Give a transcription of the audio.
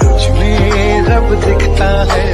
तुझमें रब दिखता है